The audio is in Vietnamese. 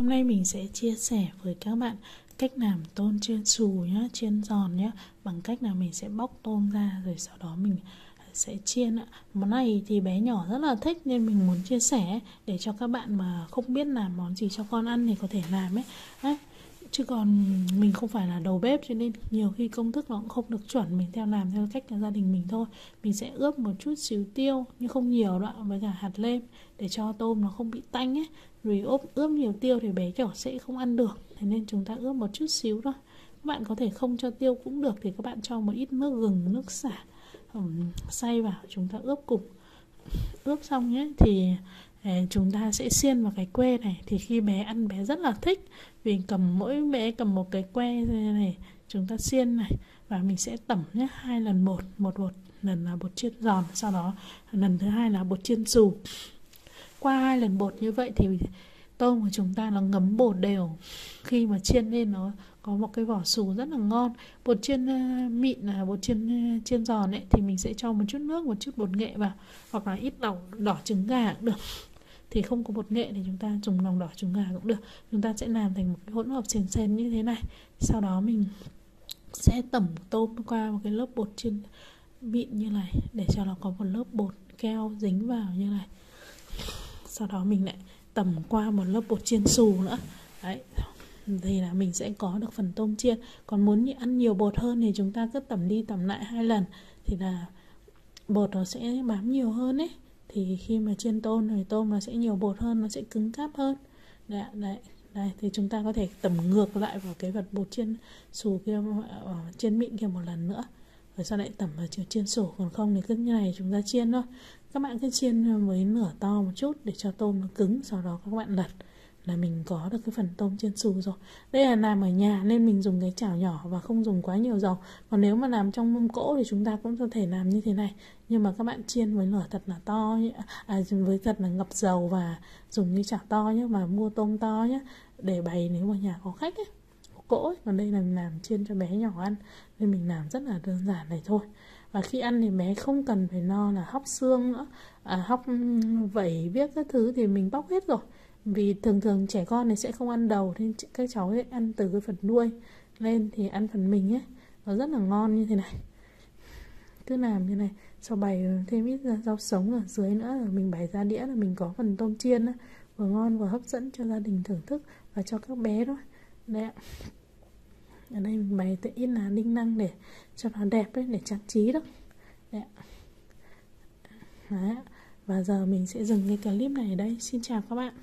Hôm nay mình sẽ chia sẻ với các bạn cách làm tôm chiên xù nhá, chiên giòn nhá Bằng cách là mình sẽ bóc tôm ra rồi sau đó mình à, sẽ chiên ạ. Món này thì bé nhỏ rất là thích nên mình muốn chia sẻ Để cho các bạn mà không biết làm món gì cho con ăn thì có thể làm ấy. Đấy, chứ còn mình không phải là đầu bếp cho nên nhiều khi công thức nó cũng không được chuẩn. Mình theo làm theo cách của gia đình mình thôi. Mình sẽ ướp một chút xíu tiêu nhưng không nhiều đoạn với cả hạt lêm để cho tôm nó không bị tanh ấy. Rồi ướp ướp nhiều tiêu thì bé nhỏ sẽ không ăn được. Thế nên chúng ta ướp một chút xíu thôi. Các bạn có thể không cho tiêu cũng được thì các bạn cho một ít nước gừng nước xả um, xay vào chúng ta ướp cùng ướp xong nhé, thì à, chúng ta sẽ xiên vào cái que này. Thì khi bé ăn, bé rất là thích. Vì cầm, mỗi bé cầm một cái que này, chúng ta xiên này, và mình sẽ tẩm nhé, hai lần bột. Một bột, lần là bột chiên giòn, sau đó lần thứ hai là bột chiên xù. Qua hai lần bột như vậy thì tôm của chúng ta nó ngấm bột đều. Khi mà chiên lên nó có một cái vỏ xù rất là ngon. Bột chiên ờ, mịn là bột chiên ờ, chiên giòn ấy, thì mình sẽ cho một chút nước, một chút bột nghệ vào, hoặc là ít lòng đỏ trứng gà cũng được. Thì không có bột nghệ thì chúng ta dùng lòng đỏ trứng gà cũng được. Chúng ta sẽ làm thành một cái hỗn hợp sền sền như thế này. Sau đó mình sẽ tẩm tôm qua một cái lớp bột chiên mịn như này, để cho nó có một lớp bột keo dính vào như này. Sau đó mình lại tẩm qua một lớp bột chiên xù nữa. Đấy thì là mình sẽ có được phần tôm chiên. Còn muốn ăn nhiều bột hơn thì chúng ta cứ tẩm đi tẩm lại hai lần thì là bột nó sẽ bám nhiều hơn ấy. Thì khi mà chiên tôm thì tôm nó sẽ nhiều bột hơn nó sẽ cứng cáp hơn. Đấy, đấy đây thì chúng ta có thể tẩm ngược lại vào cái vật bột chiên xù kia chiên mịn kia một lần nữa rồi sau lại tẩm vào chiều chiên sổ còn không thì cứ như này chúng ta chiên thôi. Các bạn cứ chiên với nửa to một chút để cho tôm nó cứng sau đó các bạn lật là mình có được cái phần tôm chiên xù rồi. Đây là làm ở nhà nên mình dùng cái chảo nhỏ và không dùng quá nhiều dầu. Còn nếu mà làm trong mâm cỗ thì chúng ta cũng có thể làm như thế này. Nhưng mà các bạn chiên với lửa thật là to à, với thật là ngập dầu và dùng cái chảo to nhé mà mua tôm to nhé để bày nếu mà nhà có khách ấy cỗ còn đây là mình làm chiên cho bé nhỏ ăn. Nên mình làm rất là đơn giản này thôi. Và khi ăn thì bé không cần phải no là hóc xương nữa. À, hóc vẩy viết các thứ thì mình bóc hết rồi. Vì thường thường trẻ con này sẽ không ăn đầu nên các cháu ấy ăn từ cái phần đuôi lên thì ăn phần mình ấy. Nó rất là ngon như thế này. Cứ làm như này. Sau bày thêm ít rau sống ở dưới nữa. Rồi mình bày ra đĩa là mình có phần tôm chiên đó, vừa ngon vừa hấp dẫn cho gia đình thưởng thức và cho các bé thôi. Đấy ạ ở đây mình bày tự in là đinh năng để cho nó đẹp đấy để trang trí đó. Đấy. đấy và giờ mình sẽ dừng cái clip này ở đây. Xin chào các bạn.